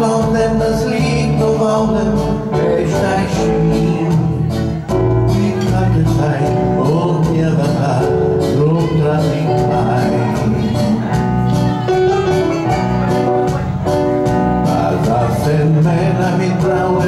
Walden, das Lied der Walden, wer ist dein Schmier? Ich kann es sein, und não war da, so dran ich war. Als das sind Männer mit Frauen,